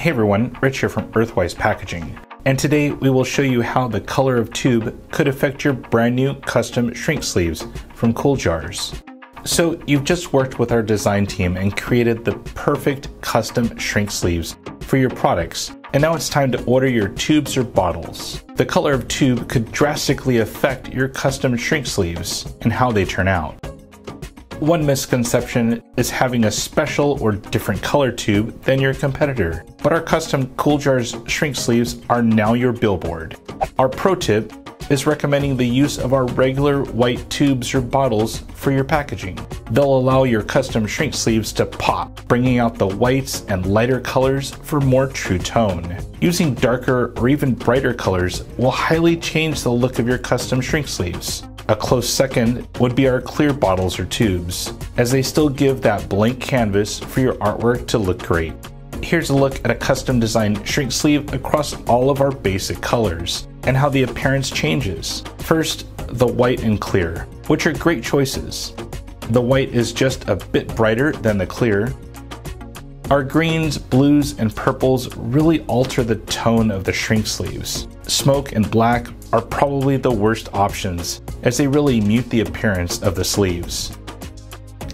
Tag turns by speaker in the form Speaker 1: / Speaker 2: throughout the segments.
Speaker 1: Hey everyone, Rich here from Earthwise Packaging. And today we will show you how the color of tube could affect your brand new custom shrink sleeves from CoolJarz. So you've just worked with our design team and created the perfect custom shrink sleeves for your products. And now it's time to order your tubes or bottles. The color of tube could drastically affect your custom shrink sleeves and how they turn out. One misconception is having a special or different color tube than your competitor. But our custom CoolJarz shrink sleeves are now your billboard. Our pro tip is recommending the use of our regular white tubes or bottles for your packaging. They'll allow your custom shrink sleeves to pop, bringing out the whites and lighter colors for more true tone. Using darker or even brighter colors will highly change the look of your custom shrink sleeves. A close second would be our clear bottles or tubes, as they still give that blank canvas for your artwork to look great. Here's a look at a custom designed shrink sleeve across all of our basic colors, and how the appearance changes. First, the white and clear, which are great choices. The white is just a bit brighter than the clear. Our greens, blues, and purples really alter the tone of the shrink sleeves. Smoke and black are probably the worst options as they really mute the appearance of the sleeves.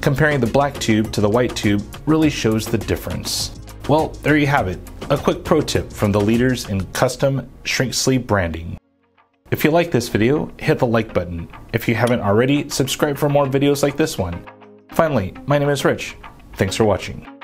Speaker 1: Comparing the black tube to the white tube really shows the difference. Well, there you have it, a quick pro tip from the leaders in custom shrink sleeve branding. If you like this video, hit the like button. If you haven't already, subscribe for more videos like this one. Finally, my name is Rich. Thanks for watching.